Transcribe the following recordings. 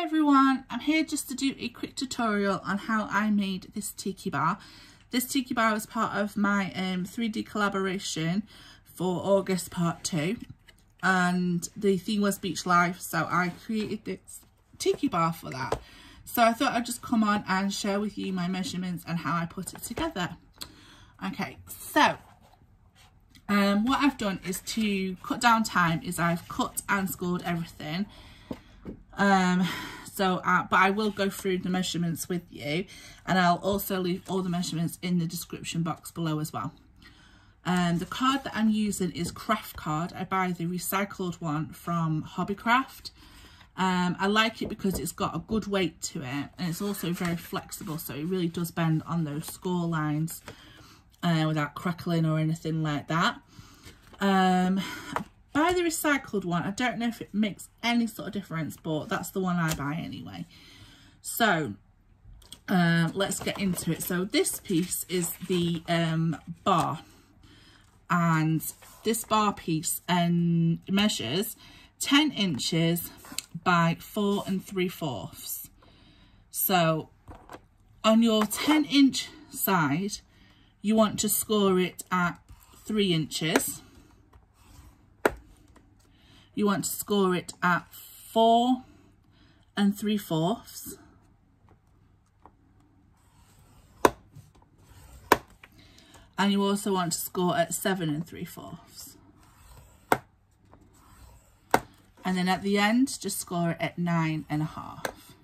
Everyone, I'm here just to do a quick tutorial on how I made this tiki bar. This tiki bar was part of my um, 3D collaboration for August part 2 and the theme was beach life so I created this tiki bar for that. So I thought I'd just come on and share with you my measurements and how I put it together. Okay, so um, what I've done is to cut down time is I've cut and scored everything um, so, uh, but I will go through the measurements with you and I'll also leave all the measurements in the description box below as well. Um, the card that I'm using is Craft Card. I buy the recycled one from Hobbycraft. Um, I like it because it's got a good weight to it and it's also very flexible so it really does bend on those score lines uh, without crackling or anything like that. Um, buy the recycled one. I don't know if it makes any sort of difference, but that's the one I buy anyway. So um, let's get into it. So this piece is the um, bar and this bar piece um, measures 10 inches by 4 and 3 fourths. So on your 10 inch side, you want to score it at 3 inches you want to score it at four and three fourths. And you also want to score at seven and three fourths. And then at the end, just score it at nine and a half.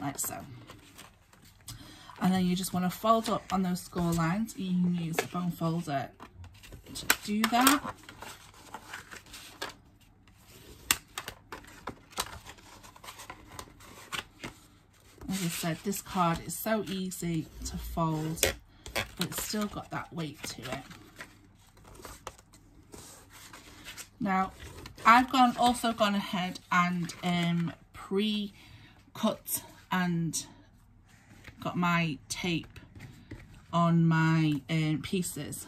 Like so. And then you just want to fold up on those score lines. You can use a bone folder to do that. As I said, this card is so easy to fold, but it's still got that weight to it. Now, I've gone also gone ahead and um, pre-cut and got my tape on my um, pieces.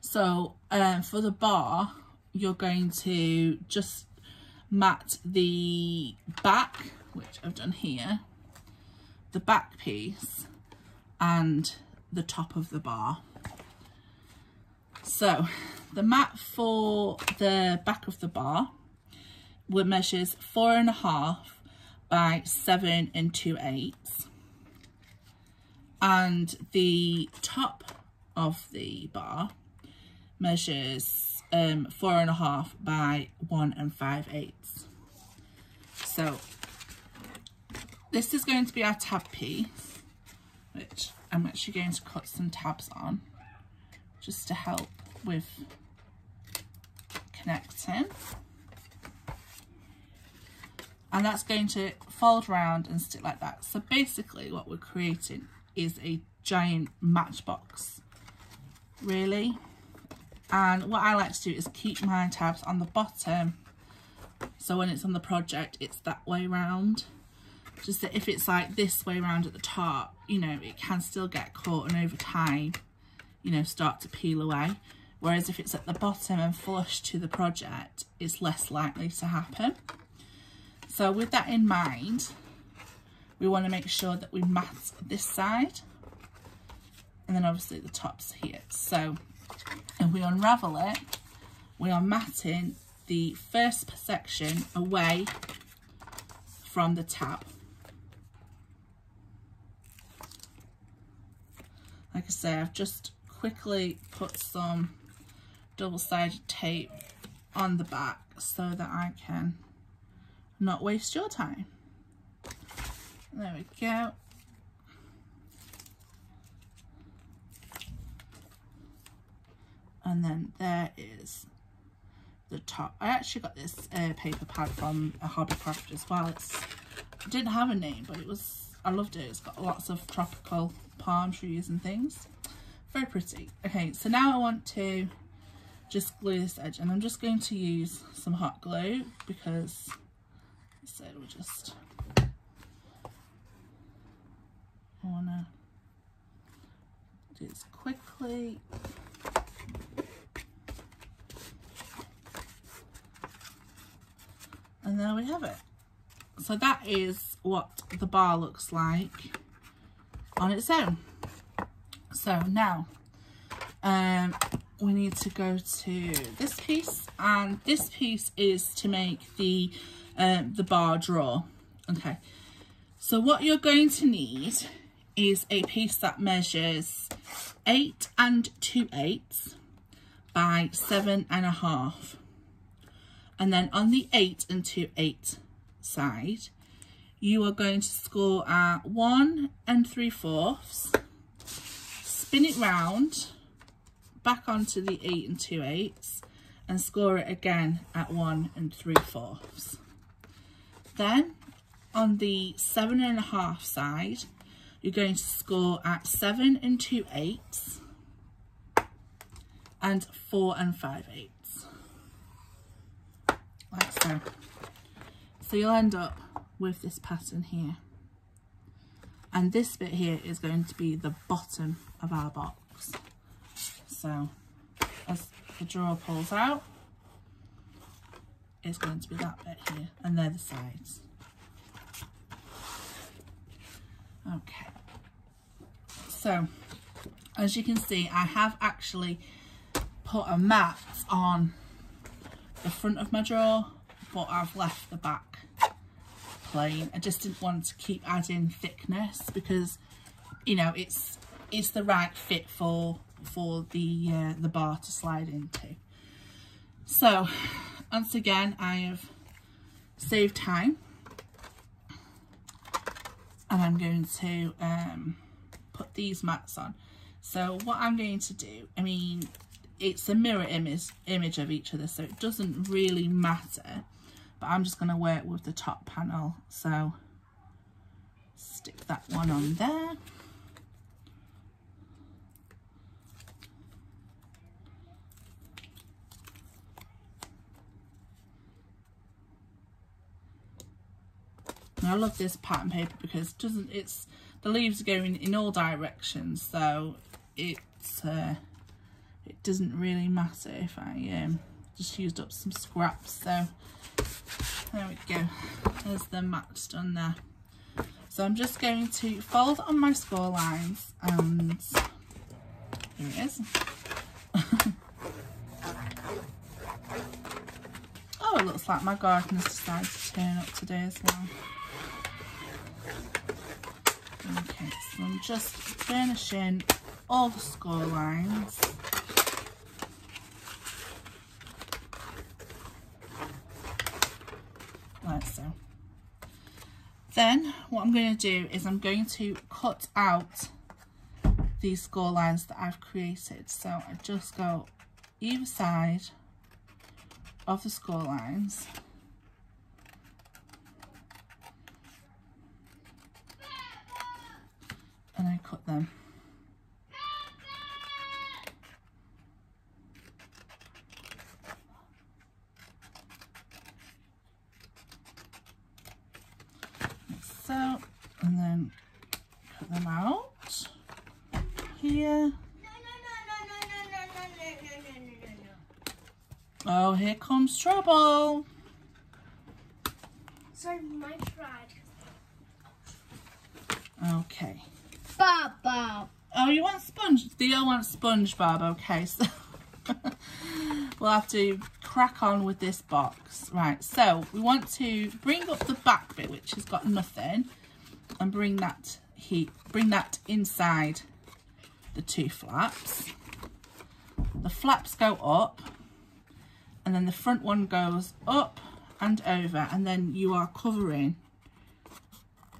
So um, for the bar, you're going to just mat the back which I've done here, the back piece and the top of the bar. So the mat for the back of the bar measures four and a half by seven and two eighths. And the top of the bar measures um, four and a half by one and five eighths. So this is going to be our tab piece, which I'm actually going to cut some tabs on just to help with connecting. And that's going to fold around and stick like that. So basically what we're creating is a giant matchbox, really. And what I like to do is keep my tabs on the bottom. So when it's on the project, it's that way round just that if it's like this way around at the top you know it can still get caught and over time you know start to peel away. Whereas if it's at the bottom and flush to the project it's less likely to happen. So with that in mind we want to make sure that we mat this side and then obviously the top's here. So if we unravel it we are matting the first section away from the tab like I say, I've just quickly put some double-sided tape on the back so that I can not waste your time. There we go. And then there is the top. I actually got this uh, paper pad from a Hobbycraft as well. It's, it didn't have a name, but it was, I loved it. It's got lots of tropical palm trees and things. Very pretty. Okay, so now I want to just glue this edge and I'm just going to use some hot glue because I said we'll just wanna do this quickly. And there we have it. So that is what the bar looks like on its own. So now um, we need to go to this piece and this piece is to make the um, the bar draw. Okay, so what you're going to need is a piece that measures 8 and 2 eighths by seven and a half. And then on the 8 and 2 eighths side, you are going to score at 1 and 3 fourths, spin it round, back onto the 8 and 2 eighths, and score it again at 1 and 3 fourths. Then on the seven and a half side, you're going to score at 7 and 2 eighths and 4 and 5 eighths. Like so. So you'll end up with this pattern here. And this bit here is going to be the bottom of our box. So as the drawer pulls out, it's going to be that bit here and they're the sides. Okay, so as you can see, I have actually put a mat on the front of my drawer, but I've left the back plain. I just didn't want to keep adding thickness because, you know, it's it's the right fit for for the uh, the bar to slide into. So, once again, I have saved time and I'm going to um, put these mats on. So what I'm going to do, I mean, it's a mirror image, image of each other, so it doesn't really matter. But I'm just going to work with the top panel. So stick that one on there. I love this pattern paper because it doesn't it's the leaves are going in all directions so it's uh, it doesn't really matter if I um, just used up some scraps so there we go. There's the match done there. So I'm just going to fold on my score lines and here it is. Oh it looks like my garden has decided to turn up today as well. Okay, so I'm just finishing all the score lines. Like so. Then what I'm going to do is I'm going to cut out these score lines that I've created. So I just go either side of the score lines. and I cut them. Like so, and then cut them out here. Oh, here comes trouble. Sorry, my tried. Okay. Baba. Oh, you want sponge? Theo wants SpongeBob. Okay, so we'll have to crack on with this box. Right, so we want to bring up the back bit, which has got nothing, and bring that heat, bring that inside the two flaps. The flaps go up, and then the front one goes up and over, and then you are covering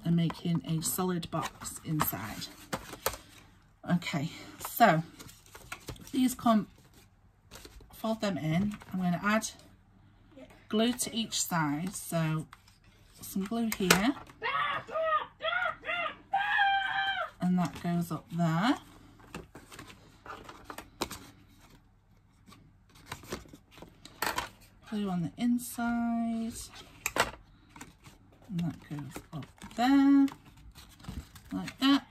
and making a solid box inside. Okay, so these come, fold them in. I'm going to add glue to each side. So some glue here. And that goes up there. Glue on the inside. And that goes up there. Like that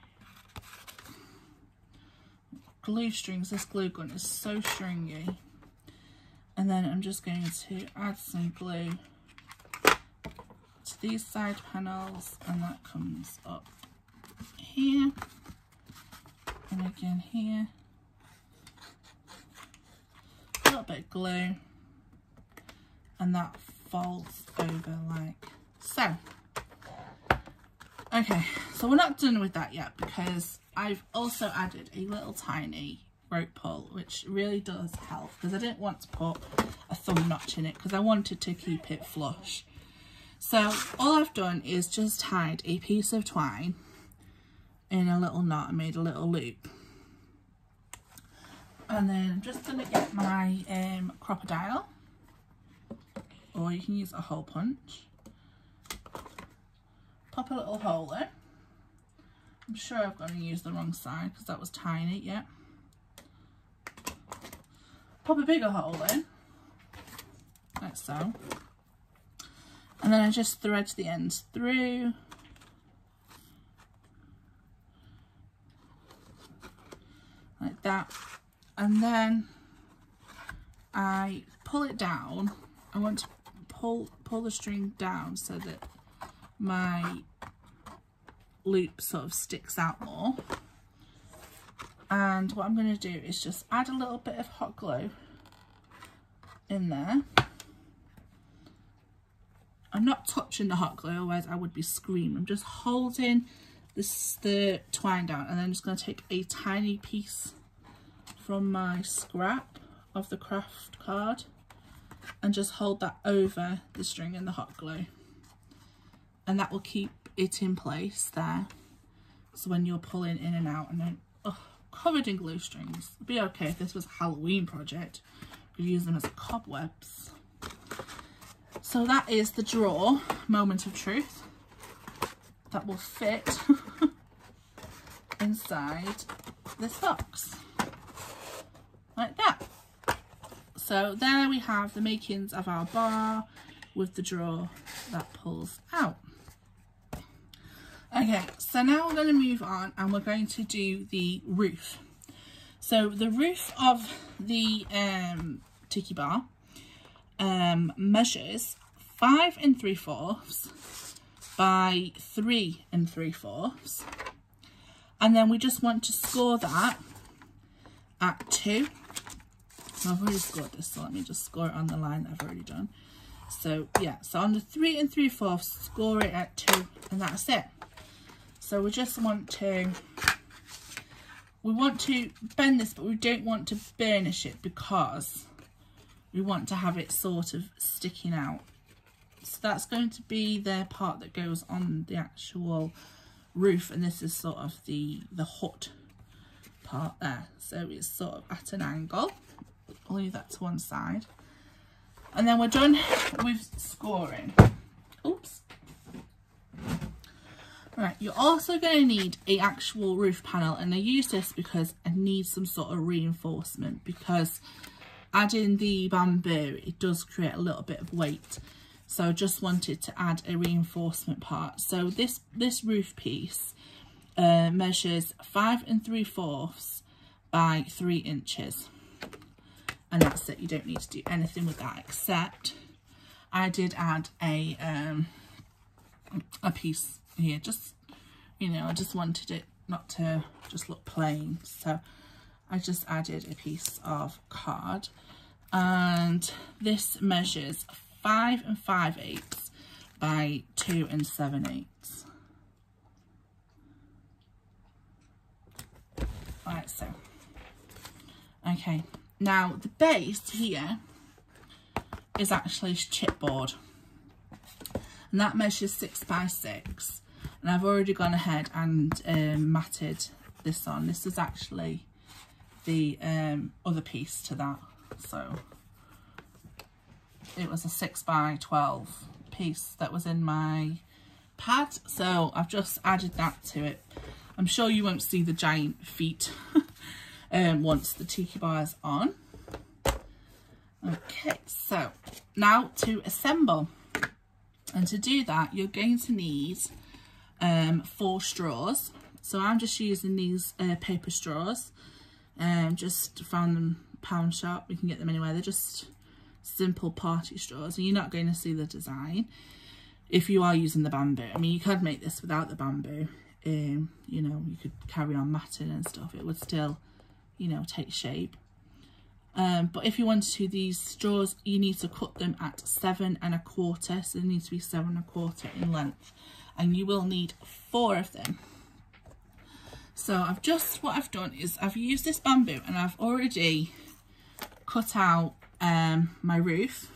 glue strings. This glue gun is so stringy. And then I'm just going to add some glue to these side panels and that comes up here and again here. A little bit of glue and that folds over like so. Okay, so we're not done with that yet because I've also added a little tiny rope pull which really does help because I didn't want to put a thumb notch in it because I wanted to keep it flush. So all I've done is just tied a piece of twine in a little knot and made a little loop. And then I'm just going to get my um, crocodile or you can use a hole punch. Pop a little hole in. I'm sure I've got to use the wrong side because that was tiny, yeah. Pop a bigger hole in, like so. And then I just thread the ends through. Like that. And then I pull it down. I want to pull pull the string down so that my loop sort of sticks out more. And what I'm going to do is just add a little bit of hot glue in there. I'm not touching the hot glue, otherwise I would be screaming. I'm just holding this, the twine down and I'm just going to take a tiny piece from my scrap of the craft card and just hold that over the string and the hot glue. And that will keep it in place there. So when you're pulling in and out and then oh, covered in glue strings It'd be okay if this was a Halloween project. Could use them as cobwebs. So that is the drawer moment of truth that will fit inside this box. Like that so there we have the makings of our bar with the drawer that pulls out Okay, so now we're going to move on and we're going to do the roof. So the roof of the um, tiki bar um, measures five and three fourths by three and three fourths. And then we just want to score that at two. I've already scored this, so let me just score it on the line that I've already done. So yeah, so on the three and three fourths, score it at two, and that's it. So we just want to, we want to bend this, but we don't want to burnish it because we want to have it sort of sticking out. So that's going to be the part that goes on the actual roof and this is sort of the, the hut part there. So it's sort of at an angle. Leave that to one side. And then we're done with scoring. Oops. Right, you're also going to need a actual roof panel and I use this because I need some sort of reinforcement because adding the bamboo, it does create a little bit of weight. So I just wanted to add a reinforcement part. So this, this roof piece uh, measures five and three fourths by three inches. And that's it, you don't need to do anything with that except I did add a, um, a piece here. Just you know I just wanted it not to just look plain. So I just added a piece of card. And this measures five and five eighths by two and seven eighths. Like so okay now the base here is actually chipboard and that measures six by six and I've already gone ahead and um, matted this on. This is actually the um, other piece to that. So it was a 6 by 12 piece that was in my pad. So I've just added that to it. I'm sure you won't see the giant feet um, once the tiki bar is on. Okay, so now to assemble. And to do that, you're going to need um, four straws. So I'm just using these uh, paper straws. Um, just found them pound shop. You can get them anywhere. They're just simple party straws. And you're not going to see the design. if you are using the bamboo. I mean, you could make this without the bamboo. Um, you know, you could carry on matting and stuff. It would still, you know, take shape. Um, but if you want to, these straws, you need to cut them at seven and a quarter. So they need to be seven and a quarter in length. And you will need four of them. So I've just, what I've done is I've used this bamboo and I've already cut out um, my roof,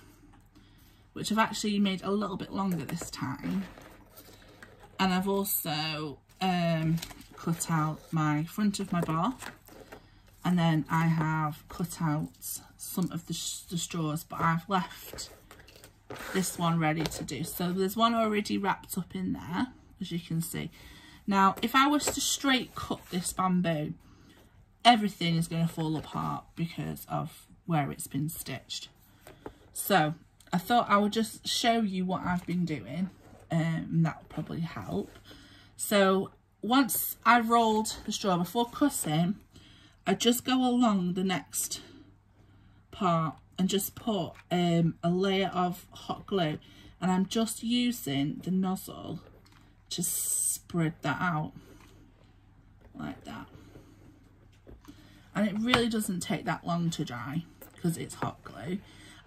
which I've actually made a little bit longer this time. And I've also um, cut out my front of my bar and then I have cut out some of the, the, straws but I've left this one ready to do. So there's one already wrapped up in there as you can see. Now if I was to straight cut this bamboo everything is going to fall apart because of where it's been stitched. So I thought I would just show you what I've been doing um, and that will probably help. So once I've rolled the straw before cutting I just go along the next part and just put um, a layer of hot glue and I'm just using the nozzle to spread that out like that. And it really doesn't take that long to dry because it's hot glue.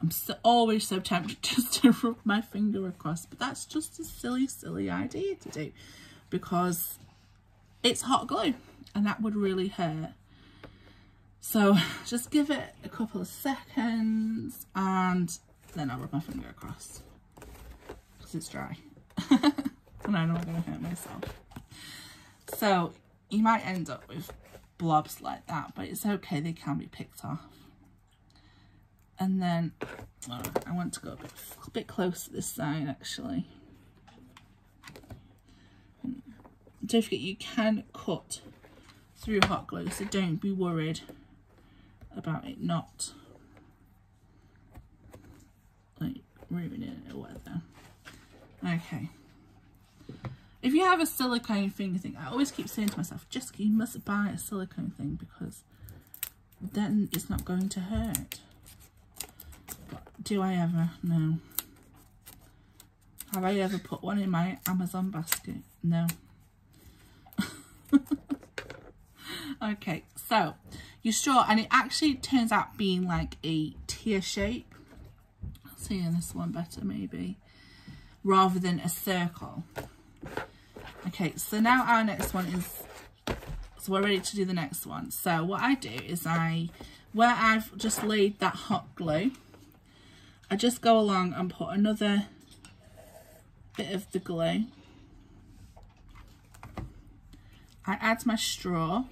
I'm so, always so tempted just to rub my finger across but that's just a silly silly idea to do because it's hot glue and that would really hurt so just give it a couple of seconds and then I'll rub my finger across because it's dry. and I know I'm going to hurt myself. So you might end up with blobs like that, but it's okay. They can be picked off. And then oh, I want to go a bit, a bit close to this side actually. Don't forget you can cut through hot glue, so don't be worried about it not like ruining it or whatever. Okay. If you have a silicone finger thing, I always keep saying to myself, Jessica, you must buy a silicone thing because then it's not going to hurt. But do I ever? No. Have I ever put one in my Amazon basket? No. okay, so your straw and it actually turns out being like a tear shape. I'll see in this one better maybe rather than a circle. Okay, so now our next one is, so we're ready to do the next one. So what I do is I, where I've just laid that hot glue, I just go along and put another bit of the glue. I add my straw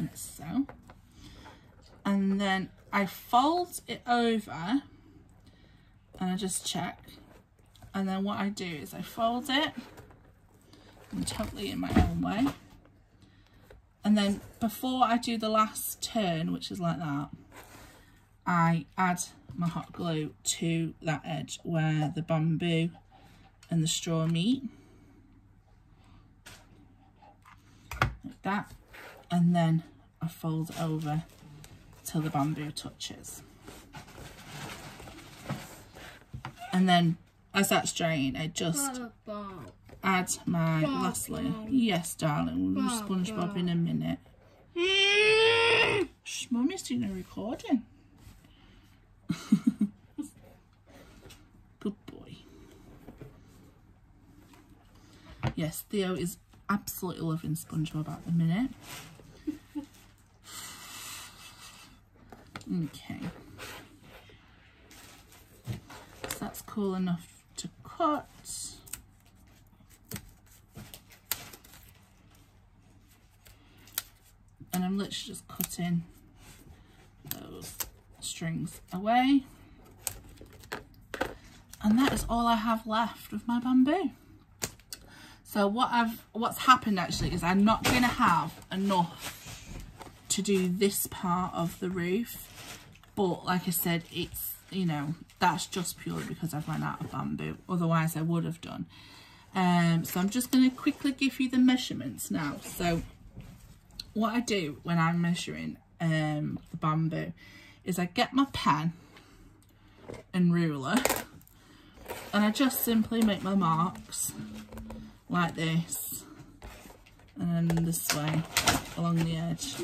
like so. And then I fold it over and I just check. And then what I do is I fold it. I'm totally in my own way. And then before I do the last turn, which is like that, I add my hot glue to that edge where the bamboo and the straw meet. Like that and then I fold over till the bamboo touches. And then as that's drying, I just add my last layer. Yes, darling, we'll do SpongeBob in a minute. Shh, Mummy's doing a recording. Good boy. Yes, Theo is absolutely loving SpongeBob at the minute. Okay. So that's cool enough to cut. And I'm literally just cutting those strings away. And that is all I have left of my bamboo. So what I've what's happened actually is I'm not going to have enough to do this part of the roof but like I said it's you know that's just purely because I've run out of bamboo. Otherwise I would have done. Um so I'm just going to quickly give you the measurements now. So what I do when I'm measuring um the bamboo is I get my pen and ruler and I just simply make my marks like this and then this way along the edge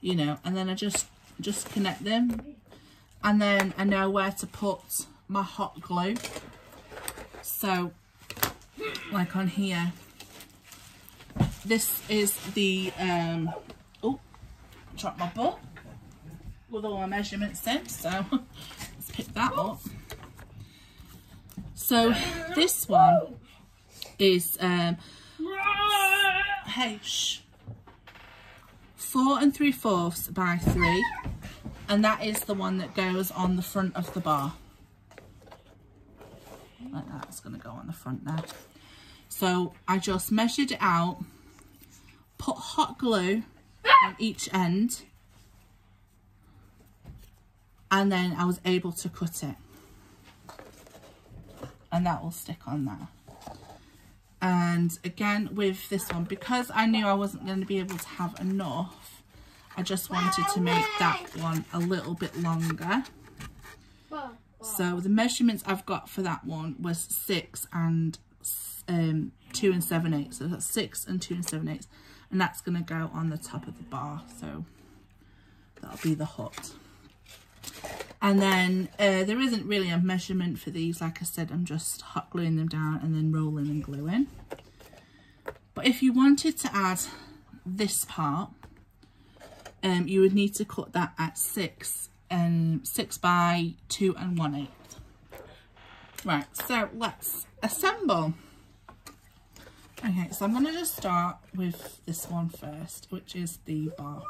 you know and then I just just connect them. And then I know where to put my hot glue. So like on here. This is the um oh drop my book with all my measurements in so let's pick that up. So this one is um hey shh, four and three fourths by three. And that is the one that goes on the front of the bar. Like that it's going to go on the front there. So I just measured it out put hot glue on each end and then I was able to cut it. And that will stick on there. And again with this one because I knew I wasn't going to be able to have enough I just wanted to make that one a little bit longer. So the measurements I've got for that one was six and um, two and seven eighths. So that's six and two and seven eighths. And that's going to go on the top of the bar. So that'll be the hut and then uh, there isn't really a measurement for these. Like I said, I'm just hot gluing them down and then rolling and gluing. But if you wanted to add this part, um, you would need to cut that at six and um, six by two and one eighth. Right, so let's assemble. Okay, so I'm going to just start with this one first, which is the bar.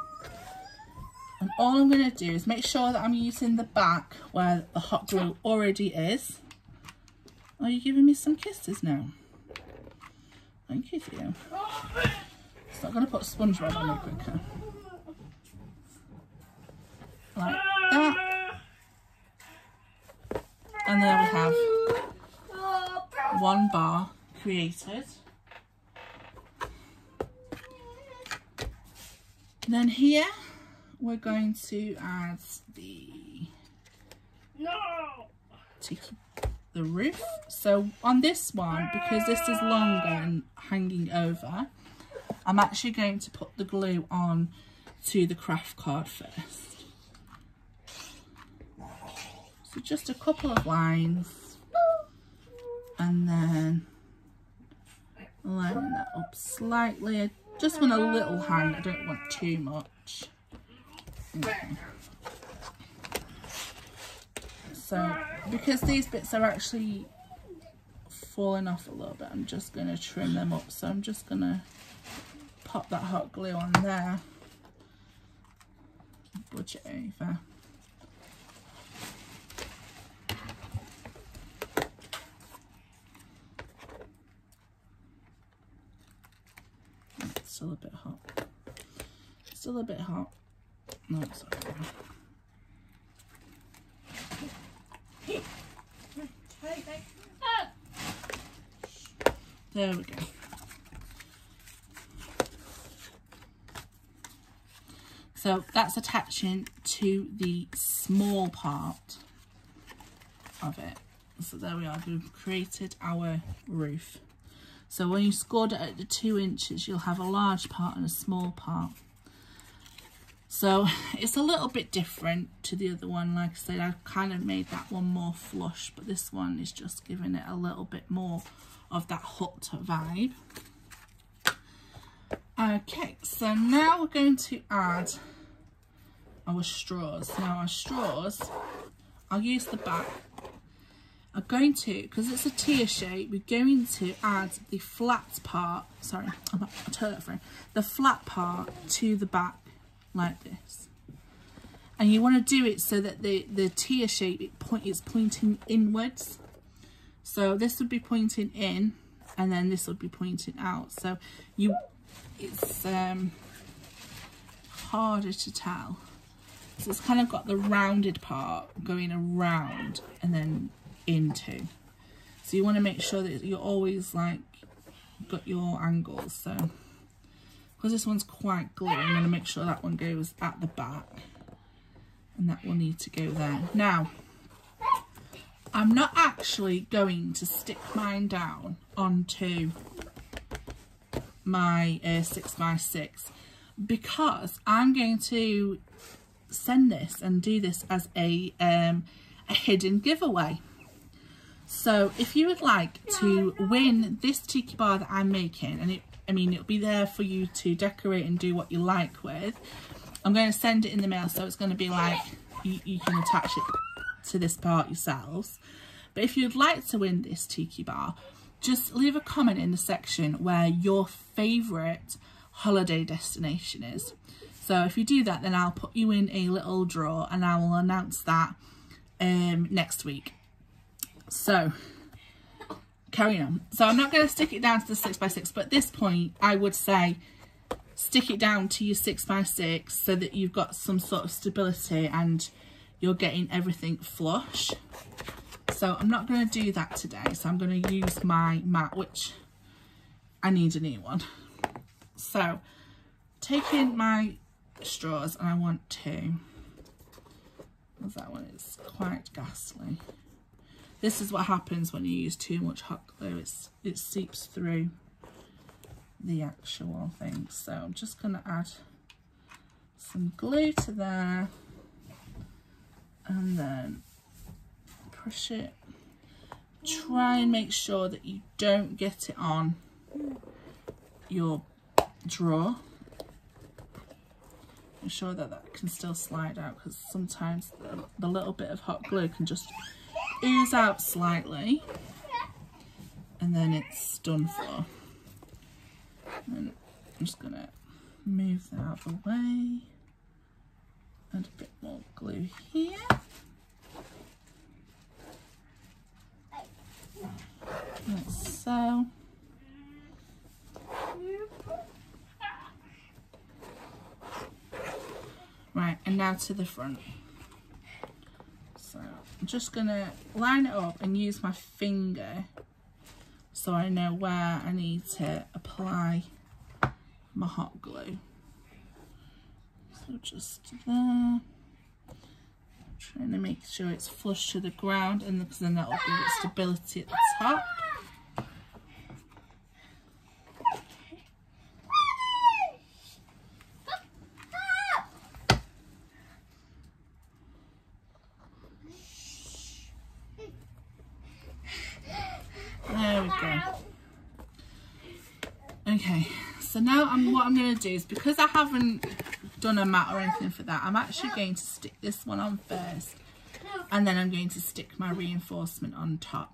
And all I'm going to do is make sure that I'm using the back where the hot glue already is. Are you giving me some kisses now? Thank you, Theo. So I'm going to put SpongeBob on it quicker. Like that. And there we have one bar created. then here we're going to add the no the roof so on this one because this is longer and hanging over I'm actually going to put the glue on to the craft card first so just a couple of lines and then line that up slightly I just want a little hang I don't want too much Okay. So, because these bits are actually falling off a little bit, I'm just going to trim them up. So I'm just going to pop that hot glue on there. Budge it over. It's still a bit hot. Still a bit hot. No, it's okay. There we go. So that's attaching to the small part of it. So there we are, we've created our roof. So when you scored it at the two inches, you'll have a large part and a small part. So it's a little bit different to the other one. Like I said, I kind of made that one more flush, but this one is just giving it a little bit more of that hut vibe. Okay, so now we're going to add our straws. Now our straws, I'll use the back. I'm going to, because it's a tear shape, we're going to add the flat part, sorry, I'll turn that frame, the flat part to the back like this. And you want to do it so that the, the tear shape it point, is pointing inwards. So this would be pointing in and then this would be pointing out. So you, it's um, harder to tell. So it's kind of got the rounded part going around and then into. So you want to make sure that you're always like got your angles. So because this one's quite glue, I'm going to make sure that one goes at the back. And that will need to go there. Now, I'm not actually going to stick mine down onto my uh, 6x6 because I'm going to send this and do this as a, um, a hidden giveaway. So if you would like to win this tiki bar that I'm making, and it, I mean, it'll be there for you to decorate and do what you like with, I'm going to send it in the mail. So it's going to be like, you, you can attach it to this part yourselves. But if you'd like to win this tiki bar, just leave a comment in the section where your favourite holiday destination is. So if you do that, then I'll put you in a little draw and I will announce that um, next week. So, carry on. So I'm not going to stick it down to the 6x6, but at this point, I would say stick it down to your 6x6 so that you've got some sort of stability and you're getting everything flush. So I'm not going to do that today. So I'm going to use my mat, which I need a new one. So taking my straws and I want to, that one is quite ghastly. This is what happens when you use too much hot glue. It's, it seeps through the actual thing. So I'm just going to add some glue to there and then push it. Try and make sure that you don't get it on your drawer. Make sure that that can still slide out because sometimes the, the little bit of hot glue can just ooze out slightly and then it's done for. And I'm just going to move that out of the way. Add a bit more glue here. Like so. Right, and now to the front. Just to line it up and use my finger so I know where I need to apply my hot glue. So just there. Trying to make sure it's flush to the ground and because then that will give it stability at the top. There we go. Okay, so now I'm, going to do is because I haven't done a mat or anything for that, I'm actually going to stick this one on first and then I'm going to stick my reinforcement on top.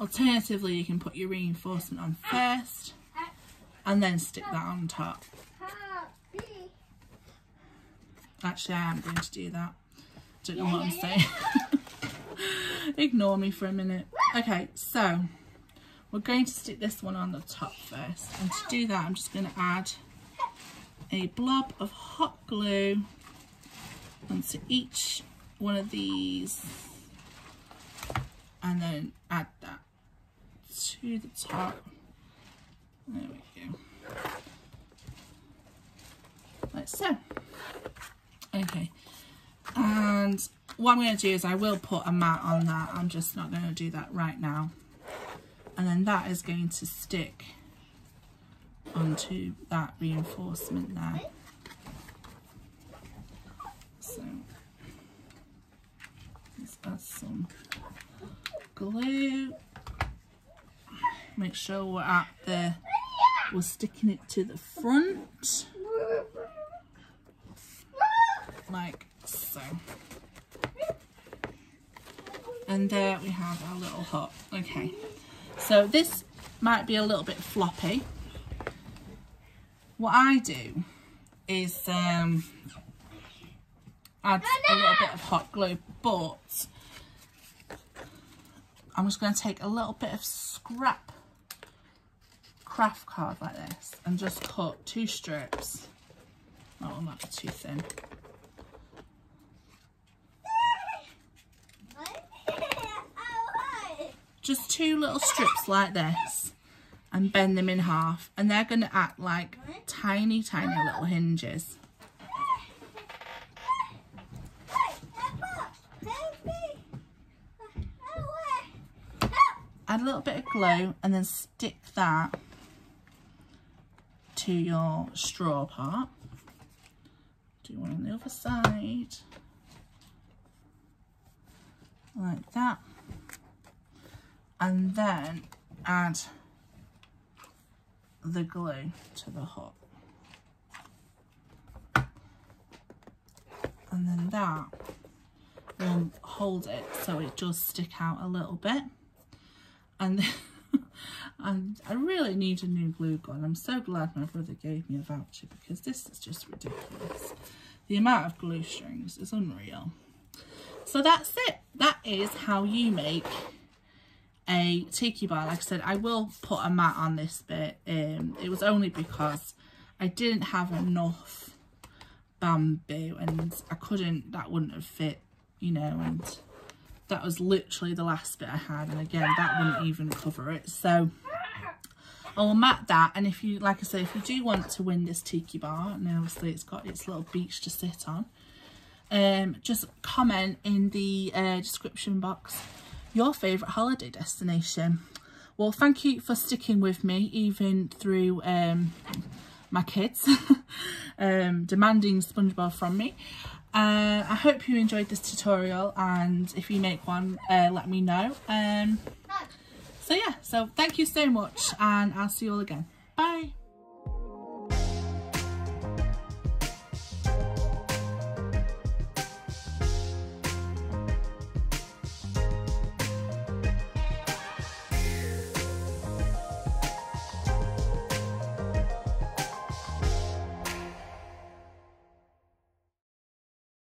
Alternatively, you can put your reinforcement on first and then stick that on top. Actually, I am going to do that. Don't know what I'm saying. Ignore me for a minute. Okay, so we're going to stick this one on the top first. And to do that, I'm just going to add a blob of hot glue onto each one of these. And then add that to the top. There we go. Like so. Okay. And what I'm going to do is I will put a mat on that. I'm just not going to do that right now. And then that is going to stick onto that reinforcement there. So let's add some glue. Make sure we're at the, we're sticking it to the front. Like so. And there we have our little hut. Okay, so this might be a little bit floppy. What I do is um, add a little bit of hot glue, but I'm just going to take a little bit of scrap craft card like this and just cut two strips. Oh, that's too thin. Just two little strips like this and bend them in half and they're going to act like tiny tiny little hinges add a little bit of glue and then stick that to your straw part. Do one on the other side. Like that. And then add the glue to the hook. And then that will hold it so it does stick out a little bit. And and I really need a new glue gun. I'm so glad my brother gave me a voucher because this is just ridiculous. The amount of glue strings is unreal. So that's it. That is how you make a tiki bar. Like I said, I will put a mat on this bit. Um, it was only because I didn't have enough bamboo and I couldn't, that wouldn't have fit, you know, and that was literally the last bit I had. And again, that wouldn't even cover it. So I'll mat that. And if you, like I say, if you do want to win this tiki bar, and obviously it's got its little beach to sit on, um, just comment in the uh, description box your favourite holiday destination. Well, thank you for sticking with me even through um, my kids um, demanding SpongeBob from me. Uh, I hope you enjoyed this tutorial and if you make one, uh, let me know. Um, so yeah, so thank you so much and I'll see you all again. Bye.